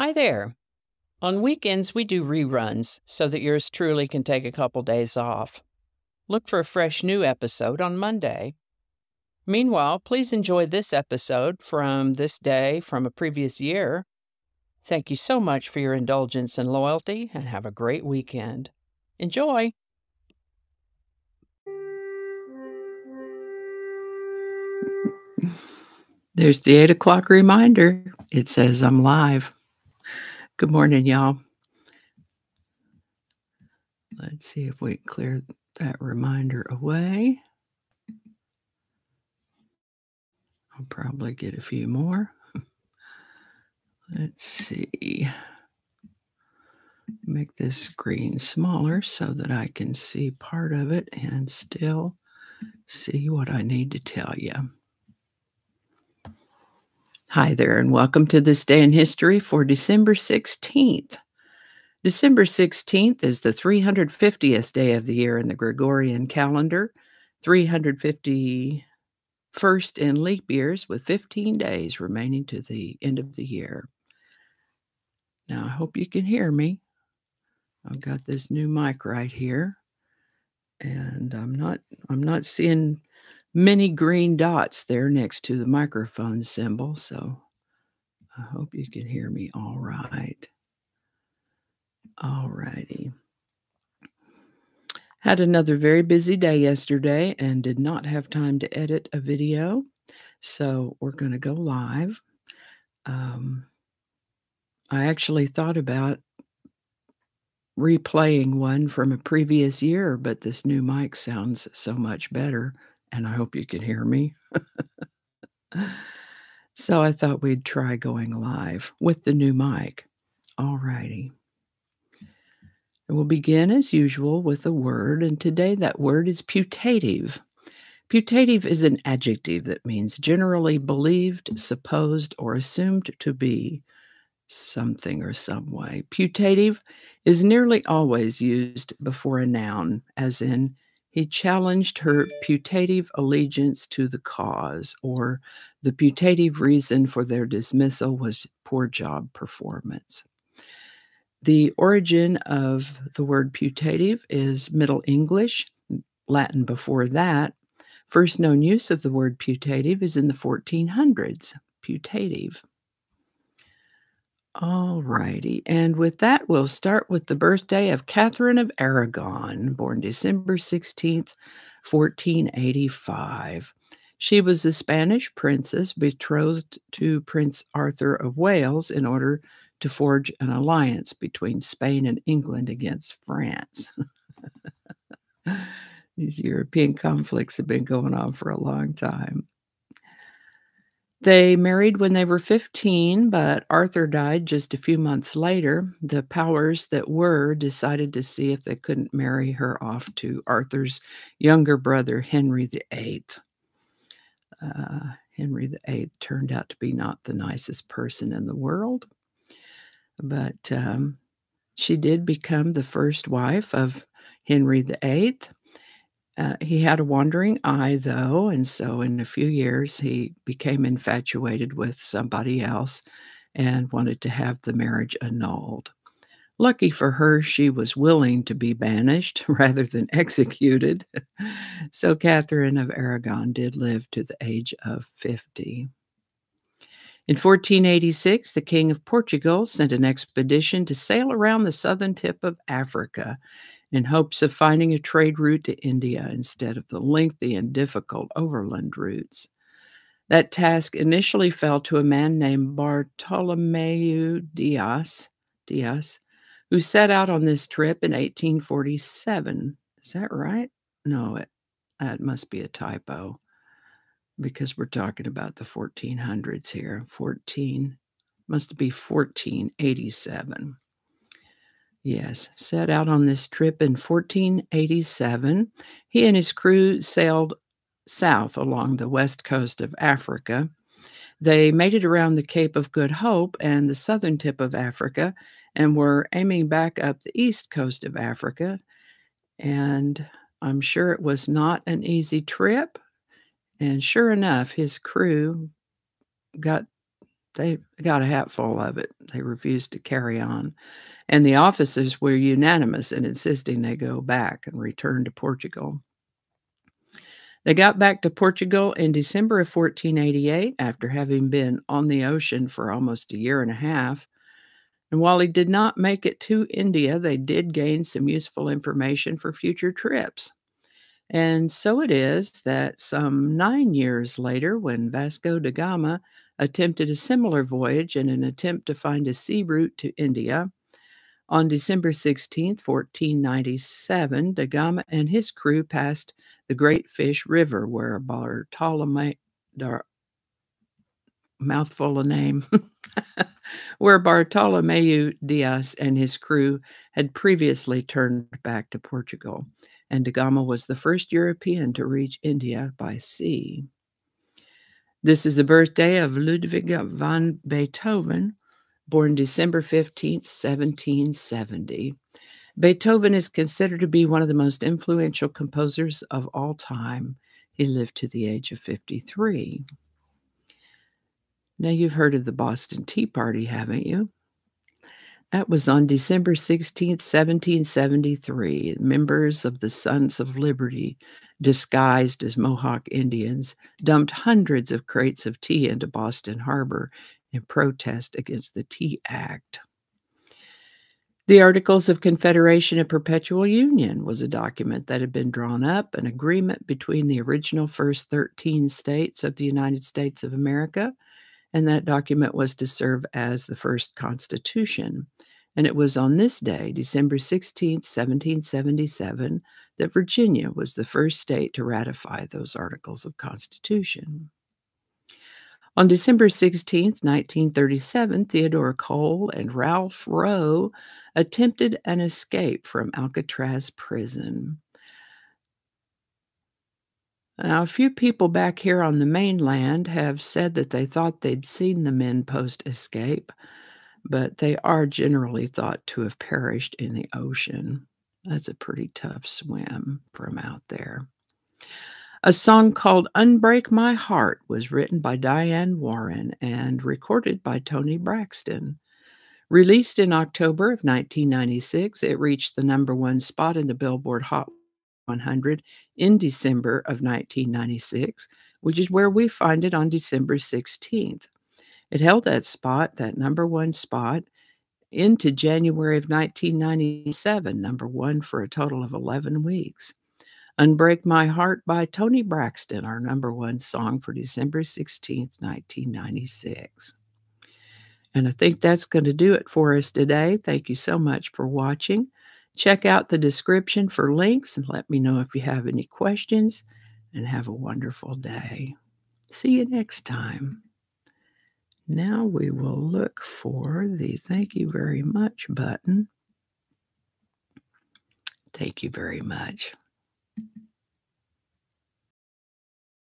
Hi there. On weekends, we do reruns so that yours truly can take a couple days off. Look for a fresh new episode on Monday. Meanwhile, please enjoy this episode from this day from a previous year. Thank you so much for your indulgence and loyalty, and have a great weekend. Enjoy! There's the eight o'clock reminder. It says I'm live. Good morning, y'all. Let's see if we can clear that reminder away. I'll probably get a few more. Let's see. Make this screen smaller so that I can see part of it and still see what I need to tell you. Hi there, and welcome to this day in history for December 16th. December 16th is the 350th day of the year in the Gregorian calendar, 351st in leap years, with 15 days remaining to the end of the year. Now, I hope you can hear me. I've got this new mic right here, and I'm not I'm not seeing many green dots there next to the microphone symbol. So I hope you can hear me all right. All righty. Had another very busy day yesterday and did not have time to edit a video. So we're going to go live. Um, I actually thought about replaying one from a previous year, but this new mic sounds so much better and I hope you can hear me. so I thought we'd try going live with the new mic. All righty. We'll begin as usual with a word, and today that word is putative. Putative is an adjective that means generally believed, supposed, or assumed to be something or some way. Putative is nearly always used before a noun, as in he challenged her putative allegiance to the cause, or the putative reason for their dismissal was poor job performance. The origin of the word putative is Middle English, Latin before that. First known use of the word putative is in the 1400s, putative. All righty. And with that, we'll start with the birthday of Catherine of Aragon, born December 16th, 1485. She was a Spanish princess betrothed to Prince Arthur of Wales in order to forge an alliance between Spain and England against France. These European conflicts have been going on for a long time. They married when they were 15, but Arthur died just a few months later. The powers that were decided to see if they couldn't marry her off to Arthur's younger brother, Henry VIII. Uh, Henry VIII turned out to be not the nicest person in the world, but um, she did become the first wife of Henry VIII. Uh, he had a wandering eye, though, and so in a few years he became infatuated with somebody else and wanted to have the marriage annulled. Lucky for her, she was willing to be banished rather than executed. so Catherine of Aragon did live to the age of 50. In 1486, the King of Portugal sent an expedition to sail around the southern tip of Africa in hopes of finding a trade route to India instead of the lengthy and difficult overland routes. That task initially fell to a man named Bartolomeu Dias, Dias, who set out on this trip in 1847. Is that right? No, it, that must be a typo because we're talking about the 1400s here. 14 must be 1487. Yes, set out on this trip in 1487. He and his crew sailed south along the west coast of Africa. They made it around the Cape of Good Hope and the southern tip of Africa and were aiming back up the east coast of Africa. And I'm sure it was not an easy trip. And sure enough, his crew got they got a hatful of it. They refused to carry on. And the officers were unanimous in insisting they go back and return to Portugal. They got back to Portugal in December of 1488 after having been on the ocean for almost a year and a half. And while he did not make it to India, they did gain some useful information for future trips. And so it is that some nine years later, when Vasco da Gama attempted a similar voyage in an attempt to find a sea route to India, on December 16, 1497, da Gama and his crew passed the Great Fish River, where Bartolome, Dar, mouthful of name, where Bartolomeu Dias and his crew had previously turned back to Portugal, and da Gama was the first European to reach India by sea. This is the birthday of Ludwig van Beethoven, born December 15, 1770. Beethoven is considered to be one of the most influential composers of all time. He lived to the age of 53. Now, you've heard of the Boston Tea Party, haven't you? That was on December 16, 1773. Members of the Sons of Liberty, disguised as Mohawk Indians, dumped hundreds of crates of tea into Boston Harbor in protest against the Tea Act. The Articles of Confederation and Perpetual Union was a document that had been drawn up, an agreement between the original first 13 states of the United States of America, and that document was to serve as the first Constitution. And it was on this day, December 16, 1777, that Virginia was the first state to ratify those Articles of Constitution. On December 16, 1937, Theodore Cole and Ralph Rowe attempted an escape from Alcatraz prison. Now, a few people back here on the mainland have said that they thought they'd seen the men post escape, but they are generally thought to have perished in the ocean. That's a pretty tough swim from out there. A song called Unbreak My Heart was written by Diane Warren and recorded by Toni Braxton. Released in October of 1996, it reached the number one spot in the Billboard Hot 100 in December of 1996, which is where we find it on December 16th. It held that spot, that number one spot, into January of 1997, number one for a total of 11 weeks. Unbreak My Heart by Toni Braxton, our number one song for December 16th, 1996. And I think that's going to do it for us today. Thank you so much for watching. Check out the description for links and let me know if you have any questions. And have a wonderful day. See you next time. Now we will look for the thank you very much button. Thank you very much.